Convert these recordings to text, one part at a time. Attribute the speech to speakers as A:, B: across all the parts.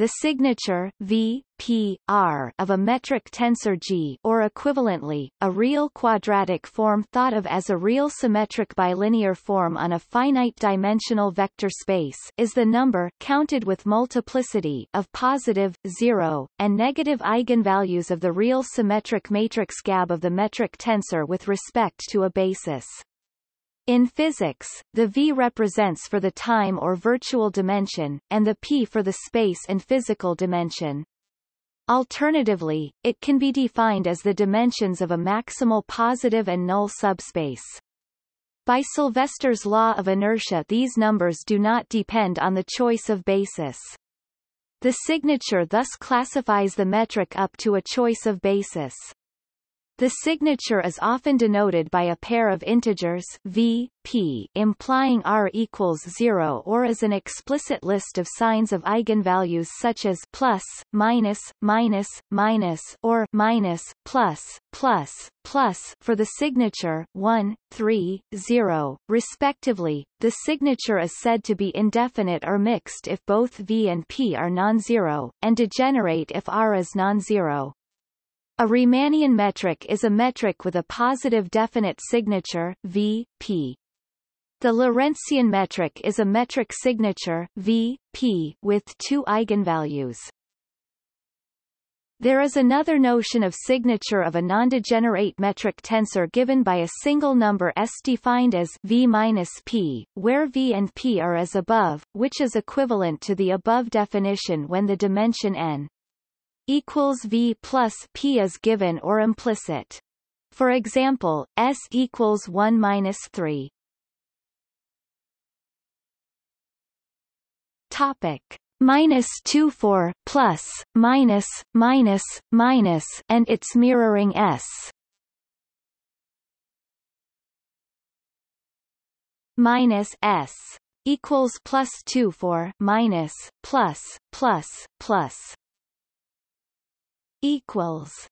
A: the signature v, p, r of a metric tensor G or equivalently, a real quadratic form thought of as a real symmetric bilinear form on a finite-dimensional vector space is the number counted with multiplicity of positive, 0, and negative eigenvalues of the real symmetric matrix GAB of the metric tensor with respect to a basis. In physics, the V represents for the time or virtual dimension, and the P for the space and physical dimension. Alternatively, it can be defined as the dimensions of a maximal positive and null subspace. By Sylvester's law of inertia these numbers do not depend on the choice of basis. The signature thus classifies the metric up to a choice of basis. The signature is often denoted by a pair of integers v, p implying r equals 0 or as an explicit list of signs of eigenvalues such as plus, minus, minus, minus or minus, plus, plus, plus for the signature 1, 3, 0, respectively. The signature is said to be indefinite or mixed if both v and p are non-zero, and degenerate if r is non-zero. A Riemannian metric is a metric with a positive definite signature, v, p. The Lorentzian metric is a metric signature, v, p, with two eigenvalues. There is another notion of signature of a non-degenerate metric tensor given by a single number s defined as v minus p, where v and p are as above, which is equivalent to the above definition when the dimension n equals V plus P is given or implicit. For example, S equals 1 minus 3. Topic minus 2 4 plus minus minus minus and its mirroring S minus S equals plus 2 4 minus plus plus plus equals.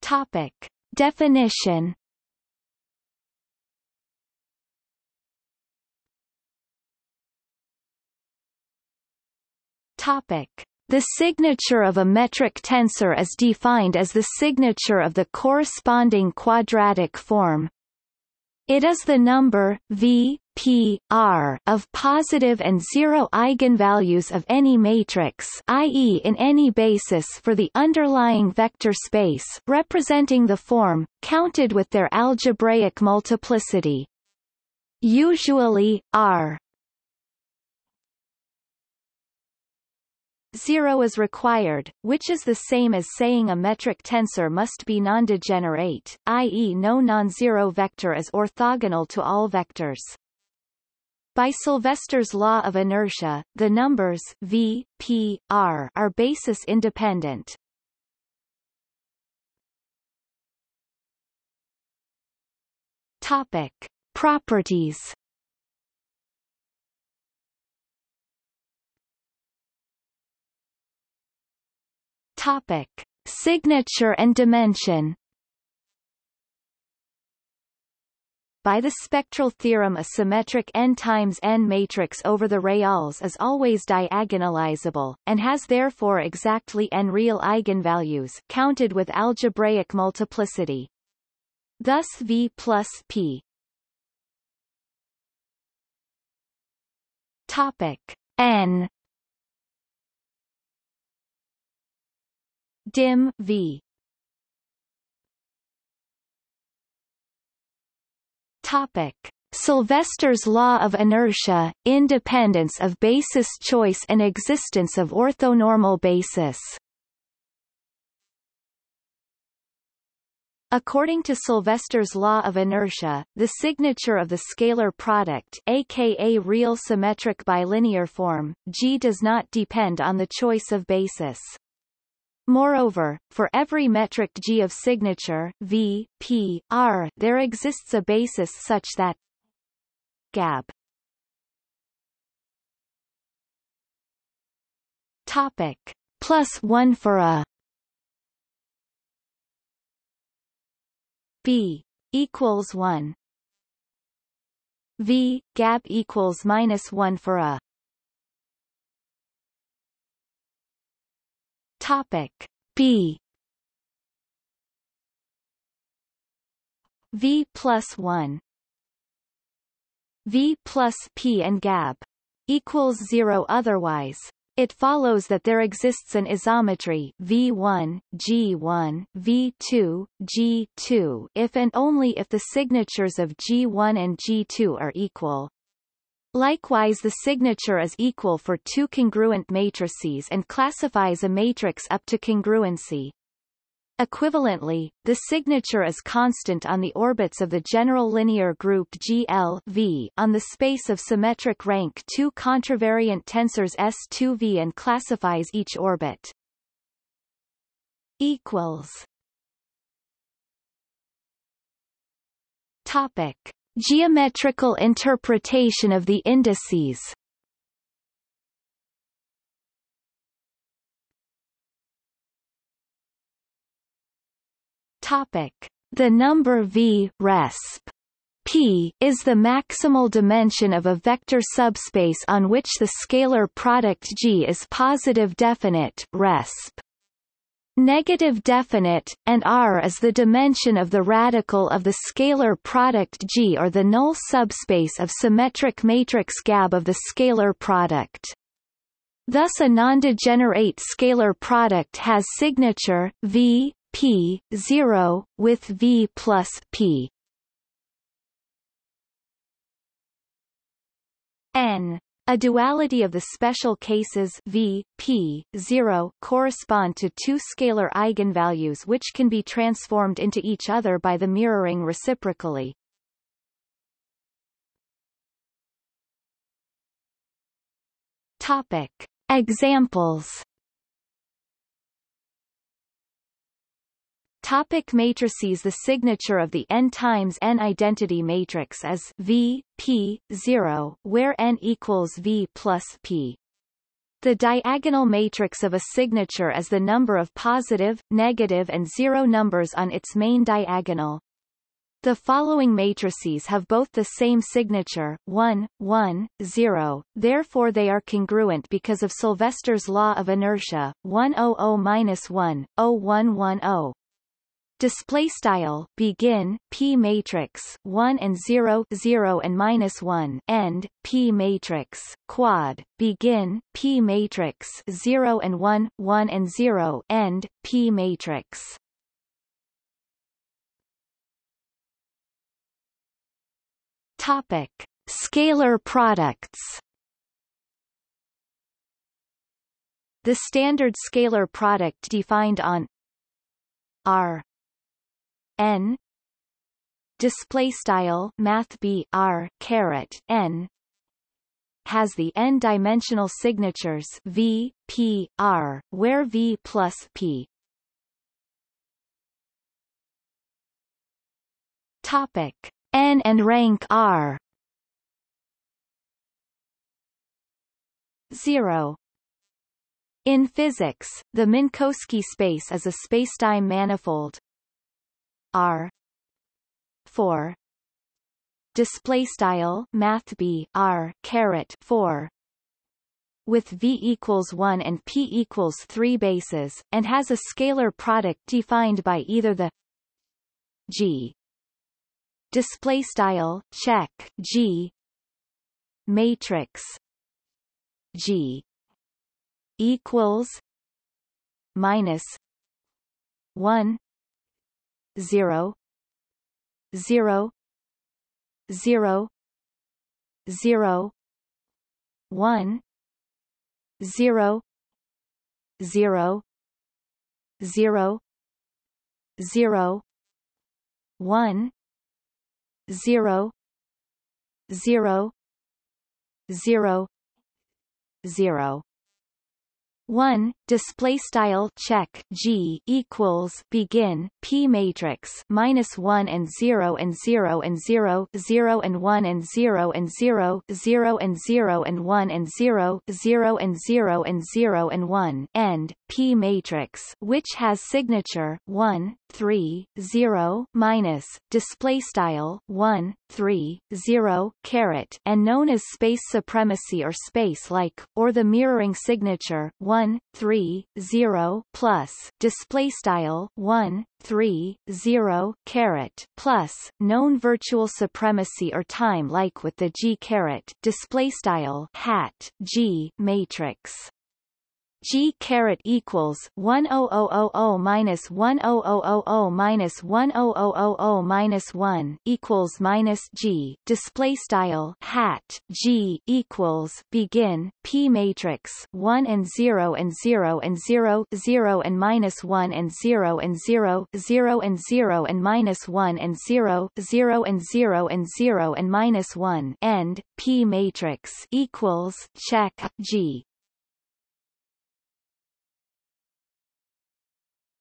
A: Topic. Definition. Topic. The signature of a metric tensor is defined as the signature of the corresponding quadratic form. It is the number v P R of positive and zero eigenvalues of any matrix i.e. in any basis for the underlying vector space representing the form, counted with their algebraic multiplicity. Usually, R 0 is required, which is the same as saying a metric tensor must be non-degenerate, i.e. no non-zero vector is orthogonal to all vectors. By Sylvester's law of inertia, the numbers v, p, r are basis independent. Topic: Properties. Topic: Signature and dimension. By the spectral theorem a symmetric n times n matrix over the reals is always diagonalizable, and has therefore exactly n real eigenvalues counted with algebraic multiplicity. Thus V plus P. Topic N. Dim V Topic. Sylvester's law of inertia, independence of basis choice and existence of orthonormal basis According to Sylvester's law of inertia, the signature of the scalar product aka real symmetric bilinear form, G does not depend on the choice of basis. Moreover, for every metric G of signature V, P, R, there exists a basis such that GAB. Topic. Plus 1 for a B equals 1 V gab equals minus one for a topic. B V plus one. V plus P and gab equals zero otherwise. It follows that there exists an isometry V1, G1, V2, G2 if and only if the signatures of G1 and G2 are equal. Likewise the signature is equal for two congruent matrices and classifies a matrix up to congruency. Equivalently, the signature is constant on the orbits of the general linear group GL v on the space of symmetric rank 2 contravariant tensors S2V and classifies each orbit. equals Topic: Geometrical interpretation of the indices. Topic: The number v resp. P is the maximal dimension of a vector subspace on which the scalar product G is positive definite resp negative definite, and R is the dimension of the radical of the scalar product G or the null subspace of symmetric matrix GAB of the scalar product. Thus a non-degenerate scalar product has signature V P 0 with V plus P N a duality of the special cases V, P, 0 correspond to two scalar eigenvalues which can be transformed into each other by the mirroring reciprocally. Topic. Examples Topic matrices The signature of the n times n identity matrix is V, P, 0, where n equals V plus P. The diagonal matrix of a signature is the number of positive, negative and zero numbers on its main diagonal. The following matrices have both the same signature, 1, 1, 0, therefore they are congruent because of Sylvester's law of inertia, 100-1, 0110 display style begin p matrix 1 and 0 0 and minus 1 end p matrix quad begin p matrix 0 and 1 1 and 0 end p matrix. Topic. Scalar products. The standard scalar product defined on R n display style math b r caret n has the n-dimensional signatures v, p, r, where v plus p. Topic n and rank r. Zero. In physics, the Minkowski space is a spacetime manifold, R. four. Display style math b r caret 4 with v equals 1 and p equals 3 bases and has a scalar product defined by either the g. Display style check g. Matrix. G. Equals minus 1 0 0 0 0 1 0 0 0 0 1 0 0 0 0 one display style check G equals begin P matrix minus one and zero and zero and zero zero and one and zero and zero zero and zero and one and zero zero and zero and zero and one end P matrix which has signature one three zero minus display style one three zero caret and known as space supremacy or space like or the mirroring signature one 1 3 0 plus display style 1 3 0 caret plus known virtual supremacy or time like with the g caret display style hat g matrix G caret equals one oh oh oh oh minus one oh oh oh oh minus one oh oh oh oh minus one equals minus G. Display style hat G equals begin P matrix one and zero and zero and zero zero and minus one and zero and zero zero and zero and minus one and zero zero and zero and zero and minus one end P matrix equals check G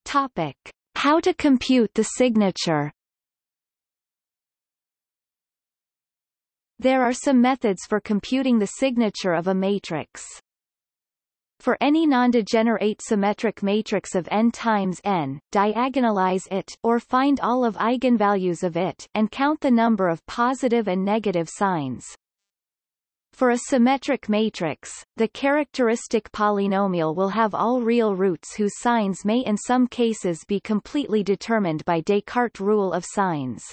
A: Topic. How to compute the signature There are some methods for computing the signature of a matrix. For any non-degenerate symmetric matrix of n times n, diagonalize it or find all of eigenvalues of it and count the number of positive and negative signs. For a symmetric matrix, the characteristic polynomial will have all real roots whose signs may in some cases be completely determined by Descartes' rule of signs.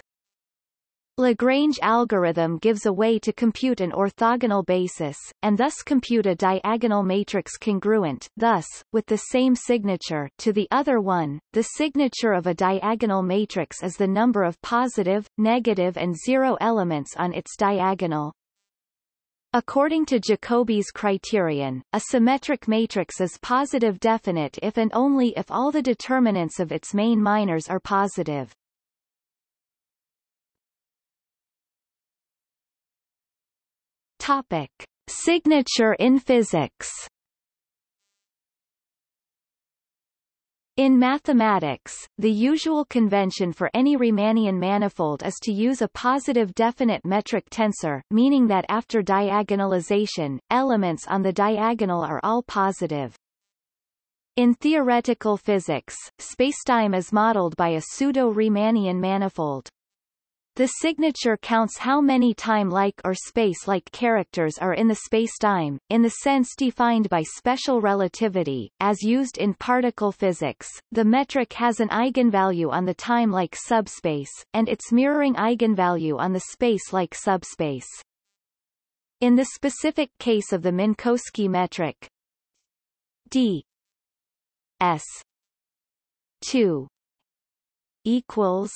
A: Lagrange algorithm gives a way to compute an orthogonal basis, and thus compute a diagonal matrix congruent thus, with the same signature to the other one. The signature of a diagonal matrix is the number of positive, negative and zero elements on its diagonal. According to Jacobi's criterion, a symmetric matrix is positive definite if and only if all the determinants of its main minors are positive. Topic. Signature in physics In mathematics, the usual convention for any Riemannian manifold is to use a positive definite metric tensor, meaning that after diagonalization, elements on the diagonal are all positive. In theoretical physics, spacetime is modeled by a pseudo-Riemannian manifold. The signature counts how many time-like or space-like characters are in the spacetime, in the sense defined by special relativity, as used in particle physics. The metric has an eigenvalue on the time-like subspace, and its mirroring eigenvalue on the space-like subspace. In the specific case of the Minkowski metric, d s 2 equals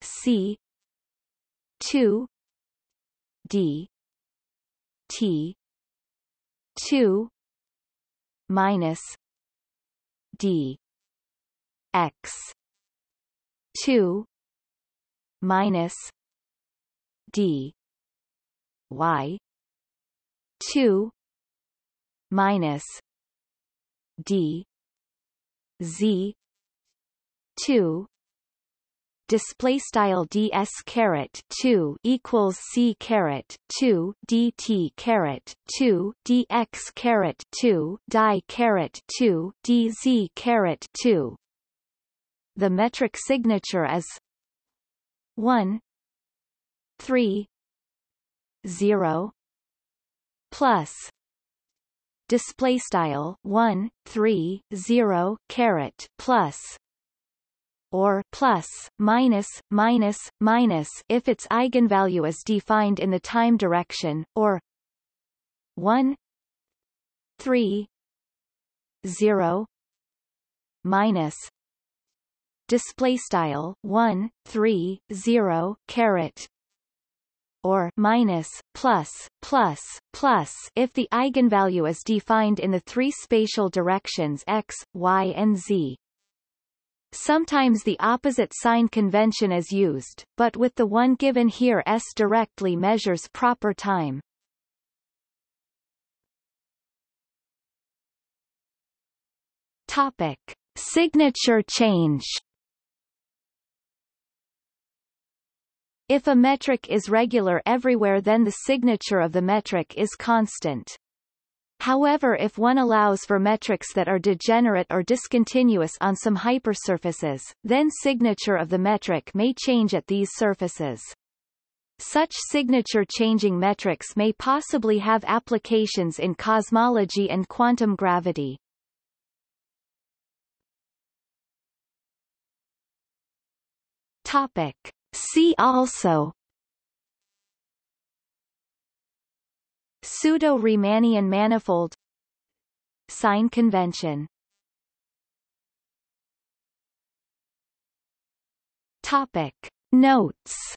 A: C two D T two minus D X two minus D Y two minus D Z two display style ds caret 2 equals c caret 2 dt caret 2 dx caret 2 die caret 2 dz caret 2 the metric signature is 1 3 0 plus display style 1 3 0 caret plus or plus, minus, minus, minus if its eigenvalue is defined in the time direction, or 1 3 0 minus display style 1 3 0 caret or minus plus plus plus if the eigenvalue is defined in the three spatial directions x y and z Sometimes the opposite sign convention is used, but with the one given here S directly measures proper time. Topic. Signature change If a metric is regular everywhere then the signature of the metric is constant. However if one allows for metrics that are degenerate or discontinuous on some hypersurfaces, then signature of the metric may change at these surfaces. Such signature-changing metrics may possibly have applications in cosmology and quantum gravity. Topic. See also Pseudo-Riemannian manifold Sign convention. Topic. Notes